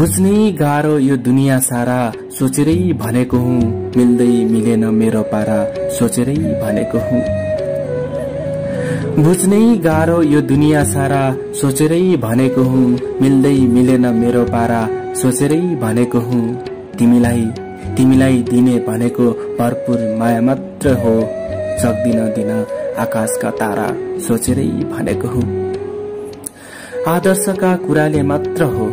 बुझ्नै गाह्रो यो दुनियाँ सारा। सोचेरै भनेको हुँ मिल्दै मिलेन मेरो पारा। सोचेरै भनेको हुँ। बुझ्नै गाह्रो यो दुनियाँ सारा। सोचेरै भनेको हुँ मिल्दै मिलेन मेरो पारा। सोचेरै भनेको हुँ तिमीलाई तिमीलाई दिने भनेको भरपुर माया मात्र हो। सक्दिन दिन आकाशका तारा। सोचेरै भनेको हुँ। आदर्शका कुराले मात्र हो।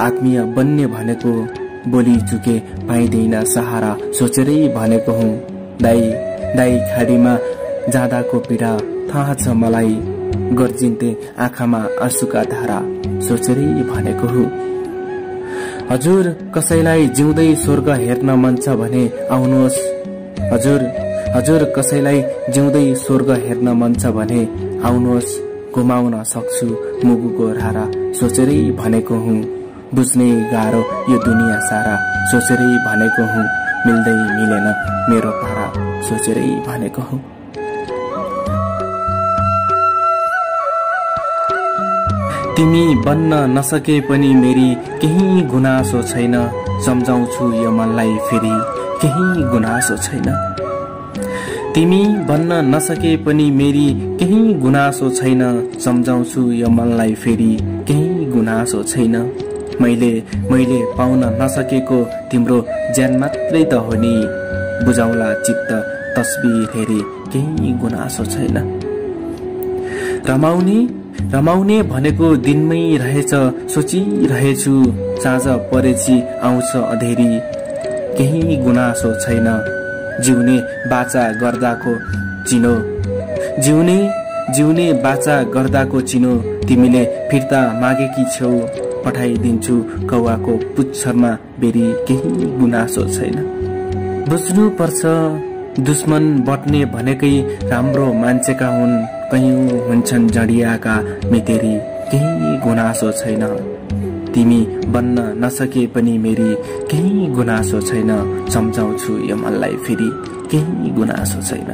आत्मीय बन्ने भनेको बोली चुके पाइँदैन सहारा सोचेरै भनेको हुँ। दाई दाई खाडीमा जाँदाको पीडा थाहा छ मलाई। गर्जिन्ते आँखामा आँसुका धारा सोचेरै भनेको हुँ। हजुर कसैलाई जिउँदै स्वर्ग हेर्न मन छ भने आउनुहोस्। हजुर हजुर कसैलाई जिउँदै स्वर्ग हेर्न मन छ भने आउनुहोस्। घुमाउन सक्छु मुगुको रारा सोचेरै भनेको हुँ। बुझ्नै गाह्रो यो दुनियाँ सारा। सोचेरै भनेको हुँ मिल्दै मिलेन मेरो पारा। सोचेरै भनेको हुँ। तिमी बन्न नसके पनि मेरी केही गुनासो छैन। सम्झाउँछु यो मनलाई फेरि केही गुनासो छैन। तिमी बन्न नसके पनि मेरी केही गुनासो छैन। सम्झाउँछु यो मनलाई फेरि केही गुनासो छैन। मैले मैले पाउन नसकेको तिम्रो ज्यान मात्रै त हो नि। बुझाउला चित्त तस्बिर हेरे केही गुनासो छैन। रमाउने रमाउने भनेको दिनमै रहेछ सोचिरहेछु साँझ परेछि आउँछ अधेरी। केही गुनासो छैन। जिउने बाचा गर्दाको चिनो। जिउने जिउने बाचा गर्दाको चिनो तिमीले फिर्ता मागेकी छेउ पठाइदिन्छु कौवाको पुच्छरमा बेरी केही गुनासो छैन। बुझ्नु पर्छ दुश्मन बट्ने भनेकै राम्रो मान्छेका हुन् कयौँ हुन्छन् जडियाका मितेरी केही गुनासो छैन। तिमी बन्न नसके पनि मेरी केही गुनासो छैन। सम्झाउँछु यो मनलाई फेरि केही गुनासो छैन।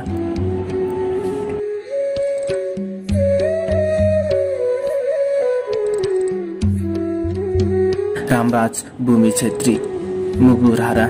रामराज भूमि छेत्री मुगु रारा